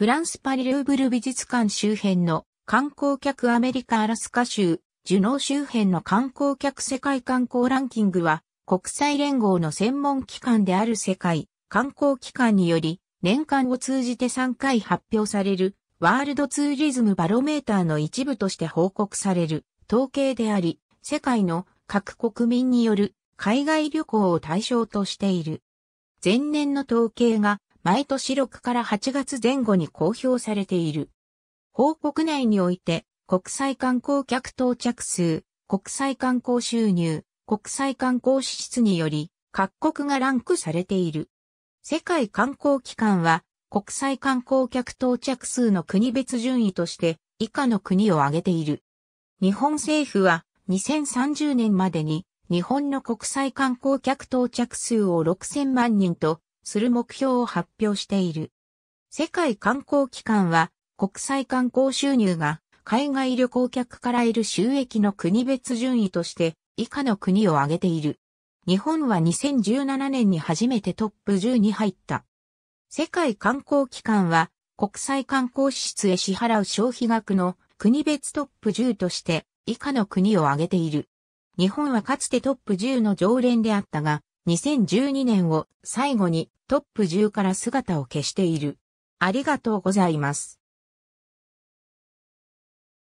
フランスパリルーブル美術館周辺の観光客アメリカアラスカ州、ジュノー周辺の観光客世界観光ランキングは、国際連合の専門機関である世界観光機関により、年間を通じて3回発表される、ワールドツーリズムバロメーターの一部として報告される、統計であり、世界の各国民による海外旅行を対象としている。前年の統計が毎年6から8月前後に公表されている。報告内において国際観光客到着数、国際観光収入、国際観光支出により各国がランクされている。世界観光機関は国際観光客到着数の国別順位として以下の国を挙げている。日本政府は2030年までに日本の国際観光客到着数を6000万人とする目標を発表している。世界観光機関は国際観光収入が海外旅行客から得る収益の国別順位として以下の国を挙げている。日本は2017年に初めてトップ10に入った。世界観光機関は国際観光支出へ支払う消費額の国別トップ10として以下の国を挙げている。日本はかつてトップ10の常連であったが、2012年を最後にトップ10から姿を消している。ありがとうございます。